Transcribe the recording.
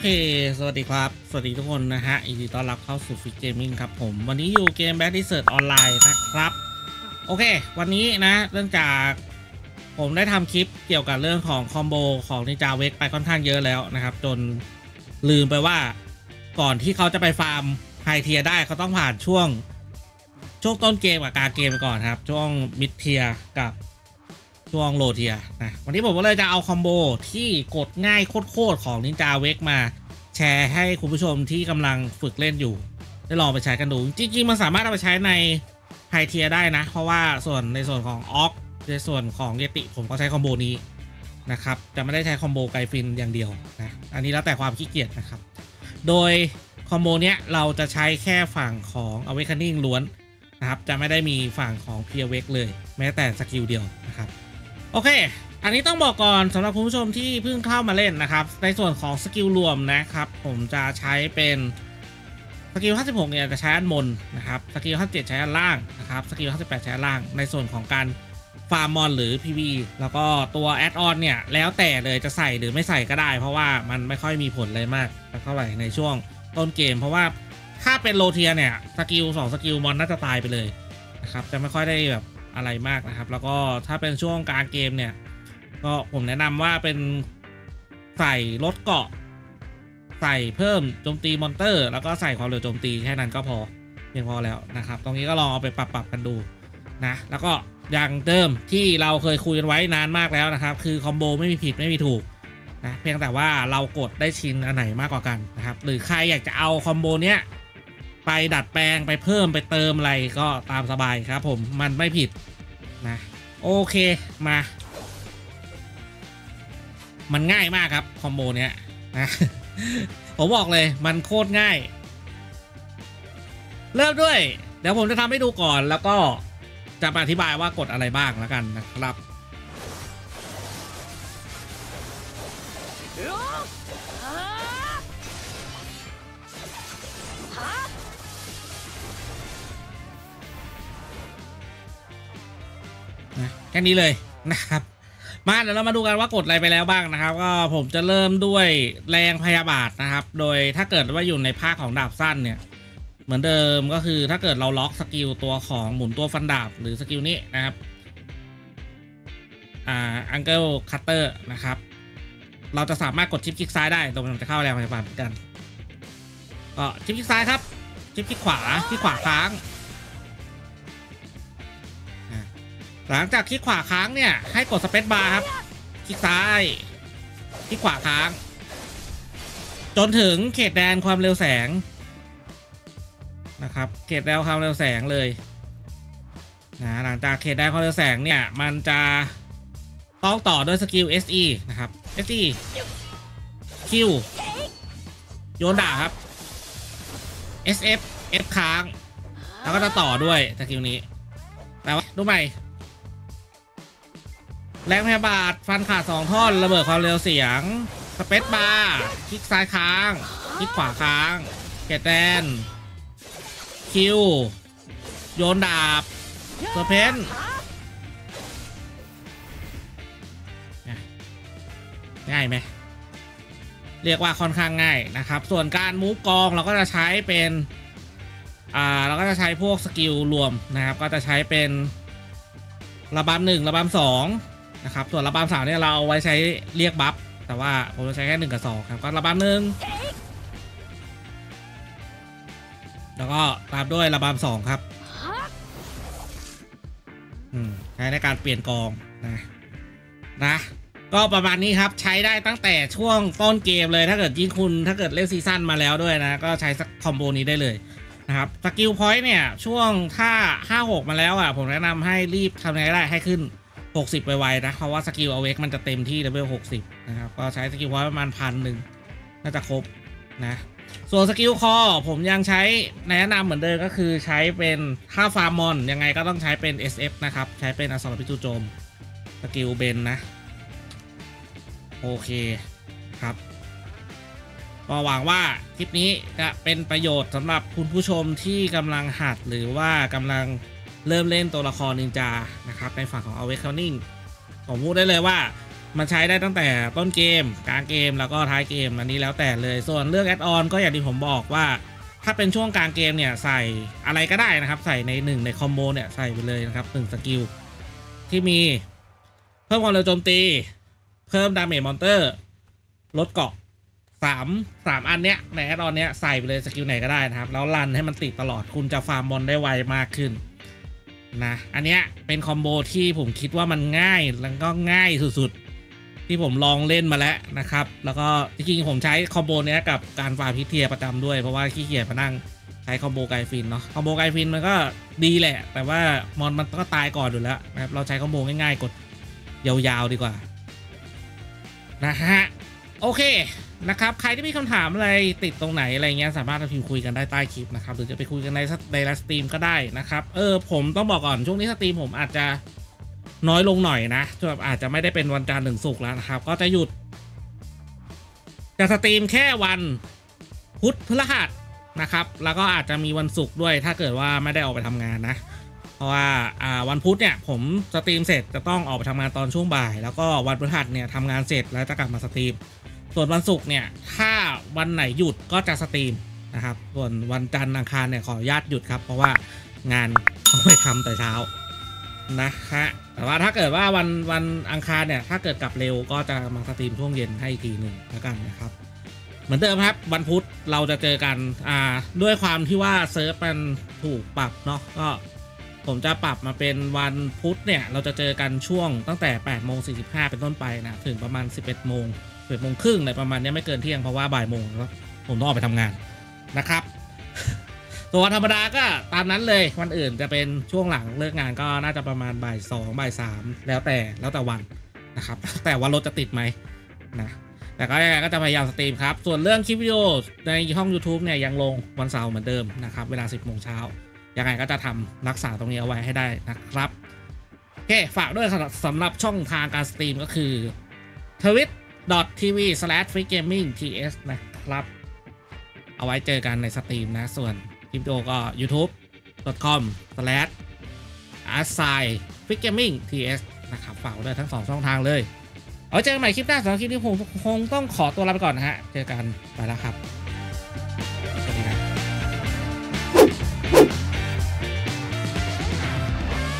เค สวัสดีครับ สวัสดีทุกคนนะฮะยินดีต้อนรับเข้าสู่ฟิกเกมมิ่งครับผม วันนี้อยู่เกม Back d e s e r t ออนไลน์นะครับ โอเค วันนี้นะเรื่องจากผมได้ทำคลิปเกี่ยวกับเรื่องของ combo ของนินจา awake ไปค่อนข้างเยอะแล้วนะครับ จนลืมไปว่าก่อนที่เขาจะไปฟาร์ม high tier ได้เขาต้องผ่านช่วง ช่วงต้นเกมกับกลางเกมไปก่อนครับ ช่วง mid tier กับ ช่วง low tierนะวันนี้ผมก็เลยจะเอา combo ที่กดง่ายโคตรๆของนินจา awake มา แชร์ให้คุณผู้ชมที่กำลังฝึกเล่นอยู่ ได้ลองไปใช้กันดู จริง ๆ มันสามารถเอาไปใช้ใน high tier ได้นะ เพราะว่าส่วนในส่วนของ Orc ในส่วนของเยติผมก็ใช้ combo นี้นะครับจะไม่ได้ใช้ combo ไกฟินอย่างเดียวนะอันนี้แล้วแต่ความขี้เกียจนะครับ โดย combo เนี้ยเราจะใช้แค่ฝั่งของ Awakening ล้วนนะครับจะไม่ได้มีฝั่งของ p พียเวกเลย แม้แต่ skill เดียวนะครับ โอเค อันนี้ต้องบอกก่อนสำหรับคุณผู้ชมที่เพิ่งเข้ามาเล่นนะครับ ในส่วนของ skill รวมนะครับ ผมจะใช้เป็น skill 56 เนี่ยจะใช้อันบนนะครับ skill 57 ใช้อันล่างนะครับ skill 58 ใช้อันล่าง ในส่วนของการฟาร์มมอนหรือ PVE แล้วก็ตัว add-on เนี่ย แล้วแต่เลยจะใส่หรือไม่ใส่ก็ได้ เพราะว่ามันไม่ค่อยมีผลเลยมากเท่าไหร่ในช่วงต้นเกม เพราะว่าถ้าเป็น low tier เนี่ย skill 2 skill มอนน่าจะตายไปเลยนะครับ จะไม่ค่อยได้แบบ อะไรมากนะครับ แล้วก็ถ้าเป็นช่วงกลางเกมเนี่ย ก็ผมแนะนำว่าเป็นใส่ลดเกราะ ใส่เพิ่มโจมตี monster แล้วก็ใส่ความเร็วโจมตีแค่นั้นก็พอเพียงพอแล้วนะครับ ตรงนี้ก็ลองเอาไปปรับปรับกันดูนะแล้วก็อย่างเดิมที่เราเคยคุยกันไว้นานมากแล้วนะครับ คือ combo ไม่มีผิดไม่มีถูกนะเพียงแต่ว่าเรากดได้ชินอันไหนมากกว่ากันนะครับ หรือใครอยากจะเอา combo เนี้ย ไปดัดแปลงไปเพิ่มไปเติมอะไรก็ตามสบายครับผมมันไม่ผิดนะโอเคมา มันง่ายมากครับคอมโบเนี้ยนะผมบอกเลยมันโคตรง่าย เริ่มด้วย เดี๋ยวผมจะทำให้ดูก่อนแล้วก็จะมาอธิบายว่ากดอะไรบ้างแล้วกันนะครับ แค่นี้เลยนะครับมาเดี๋ยวเรามาดูกันว่ากดอะไรไปแล้วบ้างนะครับ ก็ผมจะเริ่มด้วยแรงพยาบาทนะครับ โดยถ้าเกิดว่าอยู่ในภาคของดาบสั้นเนี่ย เหมือนเดิมก็คือถ้าเกิดเราล็อก skill ตัวของหมุนตัวฟันดาบหรือ skill นี้นะครับอ่า Ankle Cutter นะครับ เราจะสามารถกด Shift คลิกซ้ายได้ตรงมันจะเข้าแรงพยาบาทเหมือนกันก็ Shift คลิกซ้ายครับ Shift คลิกขวาคลิกขวาค้าง หลังจากคลิกขวาค้างเนี่ยให้กด spacebar ครับ คลิกซ้ายคลิกขวาค้าง จนถึงเขตแดนความเร็วแสงนะครับ เขตแดนความเร็วแสงเลยนะหลังจากเขตแดนความเร็วแสงเนี่ยมันจะต้องต่อด้วยสกิล SE นะครับ SE Q โยนดาบครับ SF F ค้าง แล้วก็จะต่อด้วย skill นี้แต่ว่าดูใหม่ แรงพยาบาทฟันขาดสองท่อน ระเบิดความเร็วเสียง spacebar คลิกซ้ายค้าง คลิกขวาค้าง เขตแดน Q โยนดาบ Serpentง่ายไหม เรียกว่าค่อนข้างง่ายนะครับ ส่วนการมูฟกองเราก็จะใช้เป็น อ่า เราก็จะใช้พวกสกิลรวมนะครับ ก็จะใช้เป็นระบำหนึ่งระบำสอง นะครับส่วนระบำสามเนี่ยเราเอาไว้ใช้เรียกบัฟแต่ว่าผมจะใช้แค่หนึ่งกับสองครับก็ระบำหนึ่งแล้วก็ตามด้วยระบำสองครับอืมใช้ในการเปลี่ยนกองนะนะก็ประมาณนี้ครับใช้ได้ตั้งแต่ช่วงต้นเกมเลยถ้าเกิดยิ่งคุณถ้าเกิดเล่น season มาแล้วด้วยนะ ก็ใช้สัก combo นี้ได้เลยนะครับ skill point เนี่ย ช่วงถ้า 5-6 มาแล้วอะ ผมแนะนำให้รีบทำยังไงก็ได้ให้ขึ้น 60ไปไวๆนะ เพราะว่า skill awake มันจะเต็มที่เลเวล60 นะครับ ก็ใช้ skill point ประมาณพันหนึ่งน่าจะครบนะ ส่วน skill คอผมยังใช้แนะนำเหมือนเดิมก็คือใช้เป็นถ้าฟาร์ม mon ยังไงก็ต้องใช้เป็น SF นะครับ ใช้เป็นอสรพิษจู่โจม skill เบนนะ โอเคครับก็หวังว่าคลิปนี้จะเป็นประโยชน์สำหรับคุณผู้ชมที่กำลังหัดหรือว่ากำลัง เริ่มเล่นตัวละครนินจานะครับในฝั่งของ Awakening ผมพูดได้เลยว่ามันใช้ได้ตั้งแต่ต้นเกม กลางเกมแล้วก็ท้ายเกมอันนี้แล้วแต่เลยส่วนเรื่อง add-on ก็อย่างที่ผมบอกว่า ถ้าเป็นช่วงกลางเกมเนี่ยใส่อะไรก็ได้นะครับ ใส่ในหนึ่งใน combo เนี่ยใส่ไปเลยนะครับหนึ่ง skill ที่มีเพิ่มความเร็วโจมตี เพิ่ม damage monster ลดเกราะสามสามอันเนี้ยใน add-on เนี้ยใส่ไปเลย skill ไหนก็ได้นะครับ แล้ว run ให้มันติดตลอดคุณจะฟาร์ม mon ได้ไวมากขึ้น นะอันเนี้ยเป็น combo ที่ผมคิดว่ามันง่ายแล้วก็ง่ายสุดๆ ที่ผมลองเล่นมาแล้วนะครับ แล้วก็จริงๆผมใช้ combo เนี้ยกับการฟาร์มพิเทียประจำด้วยเพราะว่าขี้เกียจมานั่งใช้ combo ไกฟินเนาะ combo ไกฟินมันก็ดีแหละ แต่ว่า mon มันก็ตายก่อนอยู่แล้วนะครับเราใช้ combo ง่ายๆกดยาวๆดีกว่านะฮะ โอเคนะครับใครที่มีคำถามอะไรติดตรงไหนอะไรเงี้ยสามารถมาพิมพ์คุยกันได้ใต้คลิปนะครับหรือจะไปคุยกันในใน live stream ก็ได้นะครับเออผมต้องบอกก่อนช่วงนี้ stream ผมอาจจะน้อยลงหน่อยนะแบบอาจจะไม่ได้เป็นวันจันทร์ถึงศุกร์แล้วนะครับ ก็จะหยุดจะ stream แค่วันพุธพฤหัสนะครับ แล้วก็อาจจะมีวันศุกร์ด้วย ถ้าเกิดว่าไม่ได้ออกไปทำงานนะ เพราะว่าอ่าวันพุธเนี่ยผม stream เสร็จจะต้องออกไปทำงานตอนช่วงบ่าย แล้วก็วันพฤหัสเนี่ยทำงานเสร็จแล้วจะกลับมา stream ส่วนวันศุกร์เนี่ย ถ้าวันไหนหยุดก็จะ stream นะครับ ส่วนวันจันทร์อังคารเนี่ยขออนุญาตหยุดครับ เพราะว่างานต้องไปทำแต่เช้านะฮะแต่ว่าถ้าเกิดว่าวันวันอังคารเนี่ย ถ้าเกิดกลับเร็วก็จะมาสตรีมช่วงเย็นให้อีกทีหนึ่งแล้วกันนะครับ เหมือนเดิมครับวันพุธเราจะเจอกันอ่าด้วยความที่ว่าเซิร์ฟมันถูกปรับเนาะก็ผมจะปรับมาเป็นวันพุธเนี่ย เราจะเจอกันช่วงตั้งแต่8โมง45 เป็นต้นไปนะ ถึงประมาณ 11โมง 11โมงครึ่งในประมาณนี้ไม่เกินเที่ยงเพราะว่าบ่ายโมงแล้วผมต้องออกไปทำงานนะครับตัวนธรรมดาก็ตามนั้นเลยวันอื่นจะเป็นช่วงหลังเลิกงานก็น่าจะประมาณบ่ายสองบ่ายสามแล้วแต่แล้วแต่วันนะครับ แต่ว่ารถจะติดไหมนะแต่ก็ยังไงก็จะพยายาม stream ครับ ส่วนเรื่องคลิปวิดีโอในห้อง YouTube เนี่ยยังลงวันเสาร์เหมือนเดิมนะครับ เวลา 10โมงเช้ายังไงก็จะทำรักษาตรงนี้เอาไว้ให้ได้นะครับโอเคฝากด้วยสำหรับสำหรับช่องทางการ stream ก็คือ Twitch twitch.tv/freegamingts นะครับ เอาไว้เจอกันในสตรีมนะ ส่วนคลิปวิดีโอก็ youtube.com/assign freegamingts นะครับ ฝากด้วยทั้งสองช่องทางเลย เอาเจอกันใหม่คลิปหน้าสำหรับคลิปนี้ผมคงต้องขอตัวลาไปก่อนนะฮะ เจอกันไปแล้วครับ